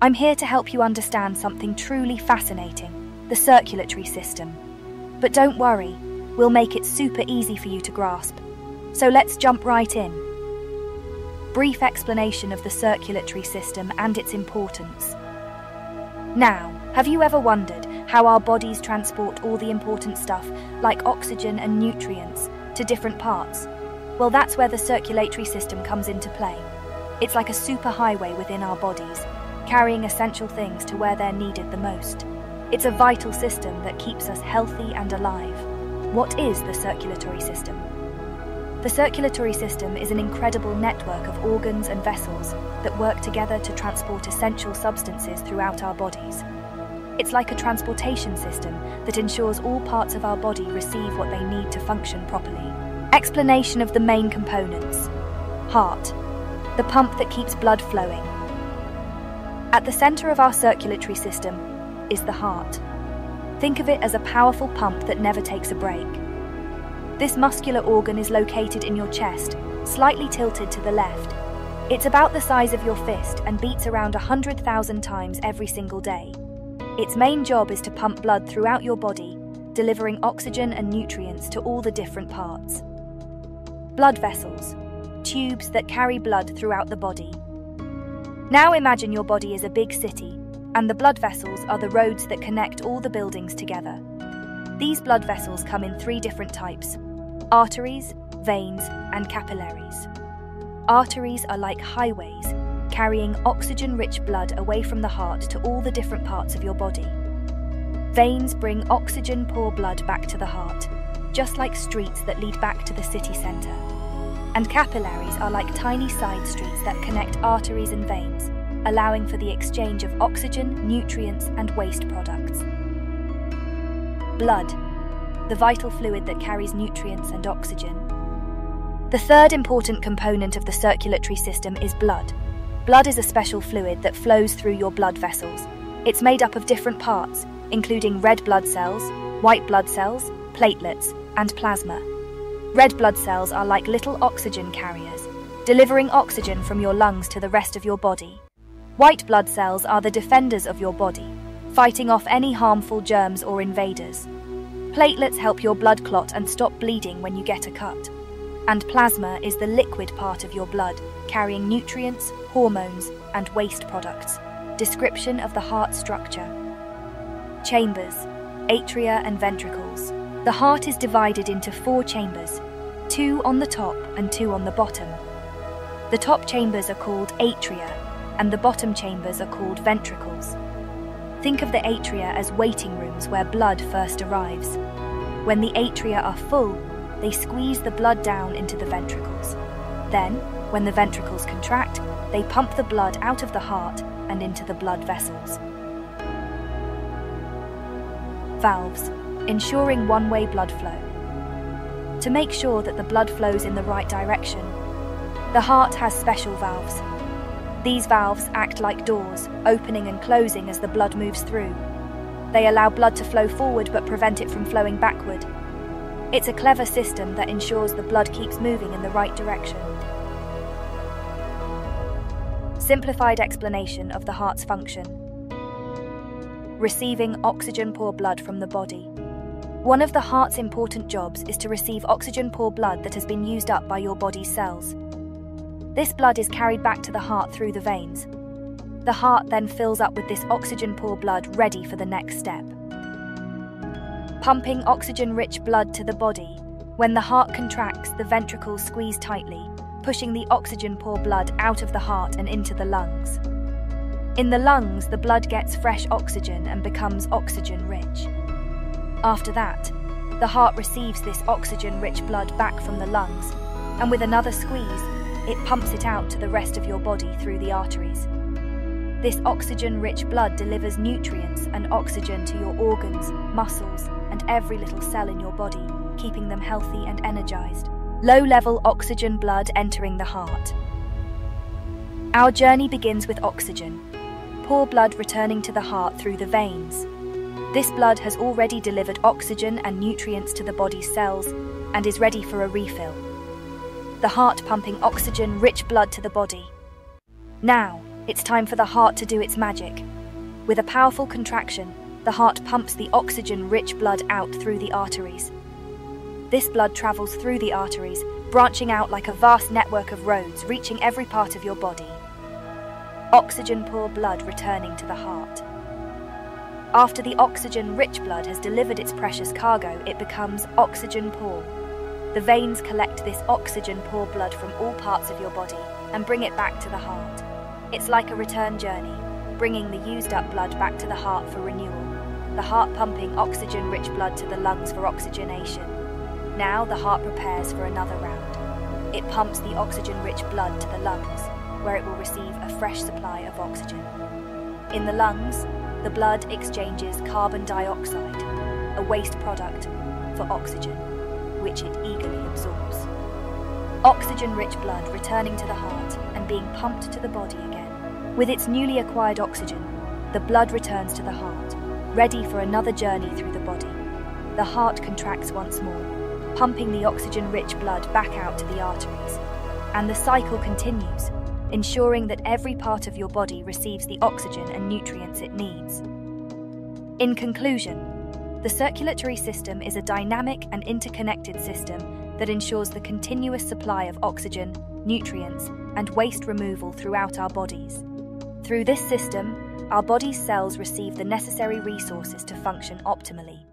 I'm here to help you understand something truly fascinating the circulatory system. But don't worry, we'll make it super easy for you to grasp. So let's jump right in. Brief explanation of the circulatory system and its importance. Now, have you ever wondered how our bodies transport all the important stuff, like oxygen and nutrients, to different parts? Well, that's where the circulatory system comes into play. It's like a superhighway within our bodies, carrying essential things to where they're needed the most. It's a vital system that keeps us healthy and alive. What is the circulatory system? The circulatory system is an incredible network of organs and vessels that work together to transport essential substances throughout our bodies. It's like a transportation system that ensures all parts of our body receive what they need to function properly. Explanation of the main components Heart, the pump that keeps blood flowing. At the centre of our circulatory system is the heart. Think of it as a powerful pump that never takes a break. This muscular organ is located in your chest, slightly tilted to the left. It's about the size of your fist and beats around 100,000 times every single day. Its main job is to pump blood throughout your body, delivering oxygen and nutrients to all the different parts. Blood vessels, tubes that carry blood throughout the body. Now imagine your body is a big city, and the blood vessels are the roads that connect all the buildings together. These blood vessels come in three different types arteries, veins, and capillaries. Arteries are like highways, carrying oxygen rich blood away from the heart to all the different parts of your body. Veins bring oxygen poor blood back to the heart, just like streets that lead back to the city centre. And capillaries are like tiny side streets that connect arteries and veins, allowing for the exchange of oxygen, nutrients, and waste products. Blood the vital fluid that carries nutrients and oxygen. The third important component of the circulatory system is blood. Blood is a special fluid that flows through your blood vessels. It's made up of different parts, including red blood cells, white blood cells, platelets, and plasma. Red blood cells are like little oxygen carriers, delivering oxygen from your lungs to the rest of your body. White blood cells are the defenders of your body, fighting off any harmful germs or invaders. Platelets help your blood clot and stop bleeding when you get a cut. And plasma is the liquid part of your blood, carrying nutrients, hormones, and waste products. Description of the heart structure. Chambers, atria and ventricles. The heart is divided into four chambers, two on the top and two on the bottom. The top chambers are called atria, and the bottom chambers are called ventricles. Think of the atria as waiting rooms where blood first arrives. When the atria are full, they squeeze the blood down into the ventricles. Then, when the ventricles contract, they pump the blood out of the heart and into the blood vessels. Valves, ensuring one way blood flow. To make sure that the blood flows in the right direction, the heart has special valves these valves act like doors, opening and closing as the blood moves through. They allow blood to flow forward but prevent it from flowing backward. It's a clever system that ensures the blood keeps moving in the right direction. Simplified explanation of the heart's function. Receiving oxygen poor blood from the body. One of the heart's important jobs is to receive oxygen poor blood that has been used up by your body's cells. This blood is carried back to the heart through the veins. The heart then fills up with this oxygen poor blood ready for the next step. Pumping oxygen rich blood to the body. When the heart contracts, the ventricles squeeze tightly, pushing the oxygen poor blood out of the heart and into the lungs. In the lungs, the blood gets fresh oxygen and becomes oxygen rich. After that, the heart receives this oxygen rich blood back from the lungs, and with another squeeze, it pumps it out to the rest of your body through the arteries. This oxygen rich blood delivers nutrients and oxygen to your organs, muscles, and every little cell in your body, keeping them healthy and energized. Low level oxygen blood entering the heart. Our journey begins with oxygen, poor blood returning to the heart through the veins. This blood has already delivered oxygen and nutrients to the body's cells and is ready for a refill the heart pumping oxygen rich blood to the body. Now, It's time for the heart to do its magic. With a powerful contraction, the heart pumps the oxygen rich blood out through the arteries. This blood travels through the arteries, branching out like a vast network of roads, reaching every part of your body. Oxygen poor blood returning to the heart. After the oxygen rich blood has delivered its precious cargo, it becomes oxygen poor. The veins collect this oxygen poor blood from all parts of your body and bring it back to the heart. It's like a return journey, bringing the used up blood back to the heart for renewal. The heart pumping oxygen rich blood to the lungs for oxygenation. Now the heart prepares for another round. It pumps the oxygen rich blood to the lungs, where it will receive a fresh supply of oxygen. In the lungs, the blood exchanges carbon dioxide, a waste product, for oxygen, which it eagerly absorbs. Oxygen rich blood returning to the heart and being pumped to the body again. With its newly acquired oxygen, the blood returns to the heart, ready for another journey through the body. The heart contracts once more, pumping the oxygen rich blood back out to the arteries. And the cycle continues, ensuring that every part of your body receives the oxygen and nutrients it needs. In conclusion, the circulatory system is a dynamic and interconnected system that ensures the continuous supply of oxygen, nutrients, and waste removal throughout our bodies. Through this system, our body's cells receive the necessary resources to function optimally.